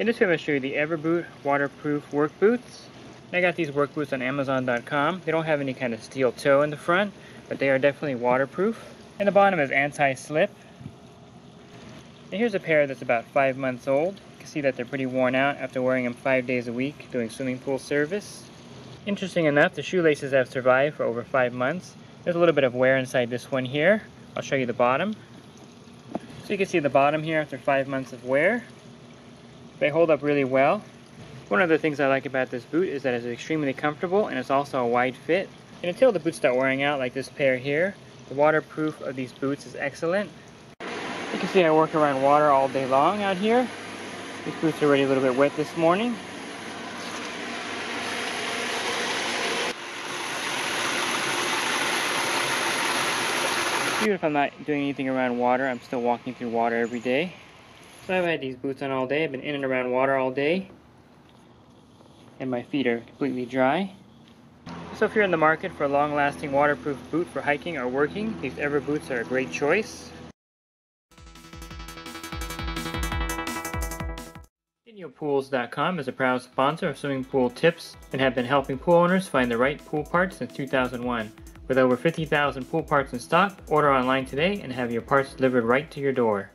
In this video, I'm going to show you the Everboot waterproof work boots. I got these work boots on Amazon.com. They don't have any kind of steel toe in the front, but they are definitely waterproof. And the bottom is anti-slip. And here's a pair that's about five months old. You can see that they're pretty worn out after wearing them five days a week doing swimming pool service. Interesting enough, the shoelaces have survived for over five months. There's a little bit of wear inside this one here. I'll show you the bottom. So you can see the bottom here after five months of wear. They hold up really well. One of the things I like about this boot is that it's extremely comfortable and it's also a wide fit. And until the boots start wearing out like this pair here, the waterproof of these boots is excellent. You can see I work around water all day long out here. These boots are already a little bit wet this morning. Even if I'm not doing anything around water, I'm still walking through water every day. So I've had these boots on all day. I've been in and around water all day. And my feet are completely dry. So if you're in the market for a long-lasting waterproof boot for hiking or working, these Ever boots are a great choice. InyoPools.com is a proud sponsor of swimming pool tips and have been helping pool owners find the right pool parts since 2001. With over 50,000 pool parts in stock, order online today and have your parts delivered right to your door.